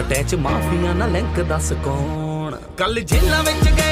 Attach ਮਾਫ਼ੀਆਂ ਨਾਲ link ਦੱਸ ਕੌਣ? ਕੱਲ ਜੇਲਾਂ ਵਿੱਚ ਗਏ